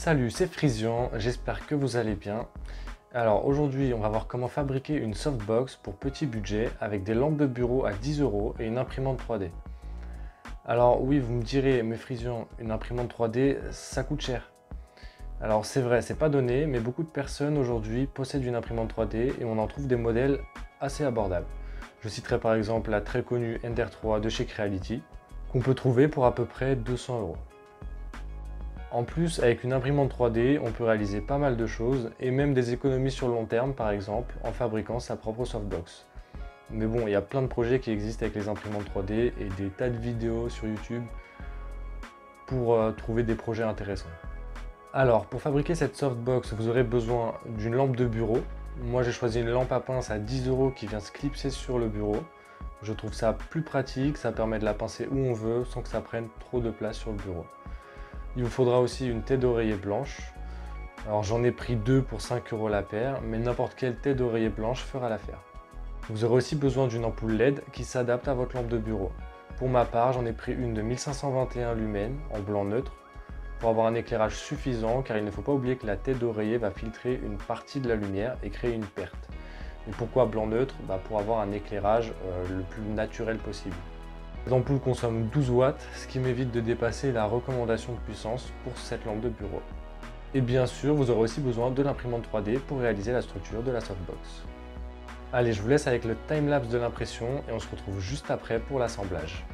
Salut, c'est Frisian, j'espère que vous allez bien. Alors aujourd'hui, on va voir comment fabriquer une softbox pour petit budget avec des lampes de bureau à 10 euros et une imprimante 3D. Alors oui, vous me direz, mais Frisian, une imprimante 3D, ça coûte cher. Alors c'est vrai, c'est pas donné, mais beaucoup de personnes aujourd'hui possèdent une imprimante 3D et on en trouve des modèles assez abordables. Je citerai par exemple la très connue Ender 3 de chez Creality, qu'on peut trouver pour à peu près 200 euros. En plus, avec une imprimante 3D, on peut réaliser pas mal de choses et même des économies sur le long terme, par exemple, en fabriquant sa propre softbox. Mais bon, il y a plein de projets qui existent avec les imprimantes 3D et des tas de vidéos sur YouTube pour euh, trouver des projets intéressants. Alors, pour fabriquer cette softbox, vous aurez besoin d'une lampe de bureau. Moi, j'ai choisi une lampe à pince à 10 euros qui vient se clipser sur le bureau. Je trouve ça plus pratique, ça permet de la pincer où on veut sans que ça prenne trop de place sur le bureau. Il vous faudra aussi une tête d'oreiller blanche. Alors j'en ai pris deux pour 5 euros la paire, mais n'importe quelle tête d'oreiller blanche fera l'affaire. Vous aurez aussi besoin d'une ampoule LED qui s'adapte à votre lampe de bureau. Pour ma part, j'en ai pris une de 1521 lumens en blanc neutre pour avoir un éclairage suffisant car il ne faut pas oublier que la tête d'oreiller va filtrer une partie de la lumière et créer une perte. Et pourquoi blanc neutre? Bah, Pour avoir un éclairage euh, le plus naturel possible. L'ampoule consomme 12 watts, ce qui m'évite de dépasser la recommandation de puissance pour cette lampe de bureau. Et bien sûr, vous aurez aussi besoin de l'imprimante 3D pour réaliser la structure de la softbox. Allez, je vous laisse avec le timelapse de l'impression et on se retrouve juste après pour l'assemblage.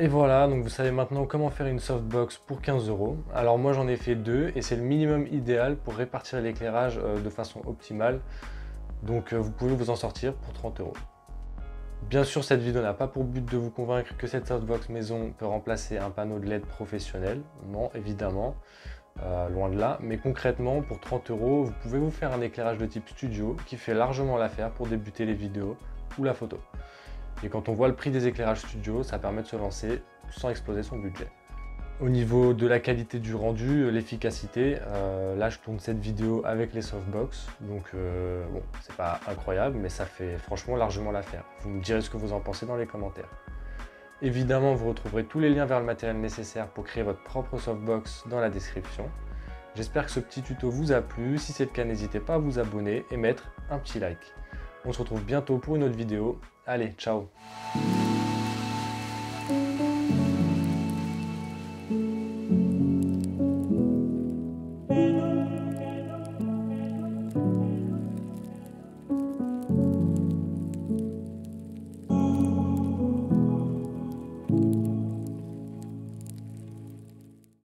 Et voilà, donc vous savez maintenant comment faire une softbox pour 15 euros. Alors moi j'en ai fait deux et c'est le minimum idéal pour répartir l'éclairage euh, de façon optimale. Donc euh, vous pouvez vous en sortir pour 30 euros. Bien sûr, cette vidéo n'a pas pour but de vous convaincre que cette softbox maison peut remplacer un panneau de LED professionnel. Non, évidemment, euh, loin de là. Mais concrètement, pour 30 euros, vous pouvez vous faire un éclairage de type studio qui fait largement l'affaire pour débuter les vidéos ou la photo. Et quand on voit le prix des éclairages studio, ça permet de se lancer sans exploser son budget. Au niveau de la qualité du rendu, euh, l'efficacité, euh, là je tourne cette vidéo avec les softbox, donc euh, bon, c'est pas incroyable, mais ça fait franchement largement l'affaire. Vous me direz ce que vous en pensez dans les commentaires. Évidemment, vous retrouverez tous les liens vers le matériel nécessaire pour créer votre propre softbox dans la description. J'espère que ce petit tuto vous a plu, si c'est le cas n'hésitez pas à vous abonner et mettre un petit like. On se retrouve bientôt pour une autre vidéo. Allez, ciao